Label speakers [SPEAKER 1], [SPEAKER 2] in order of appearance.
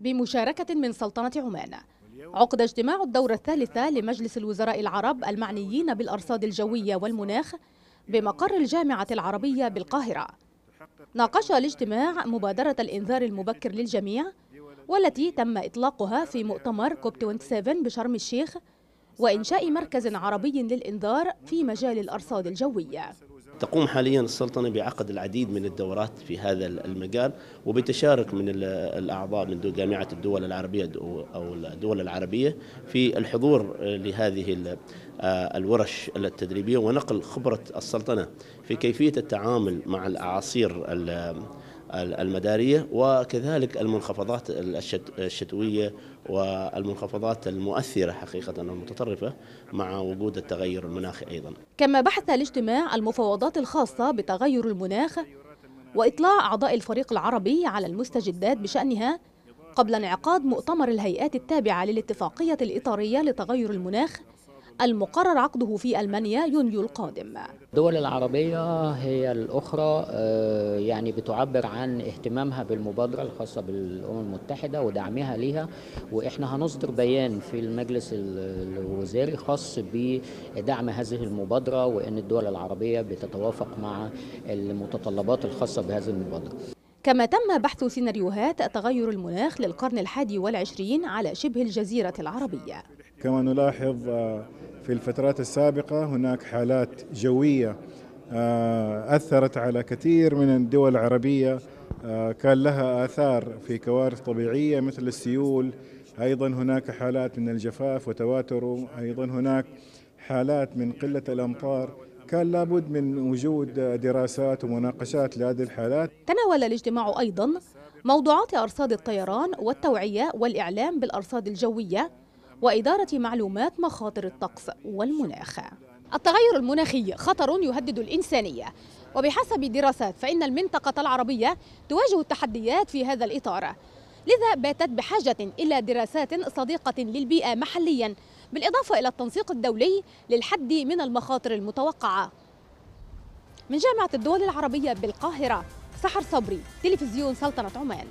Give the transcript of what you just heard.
[SPEAKER 1] بمشاركة من سلطنة عمان. عقد اجتماع الدورة الثالثة لمجلس الوزراء العرب المعنيين بالأرصاد الجوية والمناخ بمقر الجامعة العربية بالقاهرة. ناقش الاجتماع مبادرة الإنذار المبكر للجميع والتي تم إطلاقها في مؤتمر كوب 27 بشرم الشيخ وإنشاء مركز عربي للإنذار في مجال الأرصاد الجوية.
[SPEAKER 2] تقوم حاليا السلطنة بعقد العديد من الدورات في هذا المجال وبتشارك من الأعضاء من جامعة الدول العربية أو الدول العربية في الحضور لهذه الورش التدريبية ونقل خبرة السلطنة في كيفية التعامل مع الأعاصير المدارية وكذلك المنخفضات الشتوية والمنخفضات المؤثرة حقيقة المتطرفة مع وجود التغير المناخي أيضا.
[SPEAKER 1] كما بحث الاجتماع المفاوضات الخاصة بتغير المناخ وإطلاع أعضاء الفريق العربي على المستجدات بشأنها قبل انعقاد مؤتمر الهيئات التابعة للاتفاقية الإطارية لتغير المناخ المقرر عقده في ألمانيا يونيو القادم.
[SPEAKER 3] الدول العربية هي الأخرى يعني بتعبر عن اهتمامها بالمبادرة الخاصة بالأمم المتحدة ودعمها لها وإحنا هنصدر بيان في المجلس الوزاري خاص بدعم هذه المبادرة وأن الدول العربية بتتوافق مع المتطلبات الخاصة بهذه المبادرة.
[SPEAKER 1] كما تم بحث سيناريوهات تغير المناخ للقرن الحادي والعشرين على شبه الجزيرة العربية.
[SPEAKER 4] كما نلاحظ في الفترات السابقة هناك حالات جوية أثرت على كثير من الدول العربية كان لها آثار في كوارث طبيعية مثل السيول أيضا هناك حالات من الجفاف وتواتره أيضا هناك حالات من قلة الأمطار. كان لابد من وجود دراسات ومناقشات لهذه الحالات.
[SPEAKER 1] تناول الاجتماع أيضا موضوعات أرصاد الطيران والتوعية والإعلام بالأرصاد الجوية. وإدارة معلومات مخاطر الطقس والمناخ. التغير المناخي خطر يهدد الإنسانية. وبحسب دراسات فإن المنطقة العربية تواجه التحديات في هذا الإطار. لذا باتت بحاجة إلى دراسات صديقة للبيئة محليا بالإضافة إلى التنسيق الدولي للحد من المخاطر المتوقعة. من جامعة الدول العربية بالقاهرة سحر صبري تلفزيون سلطنة عمان.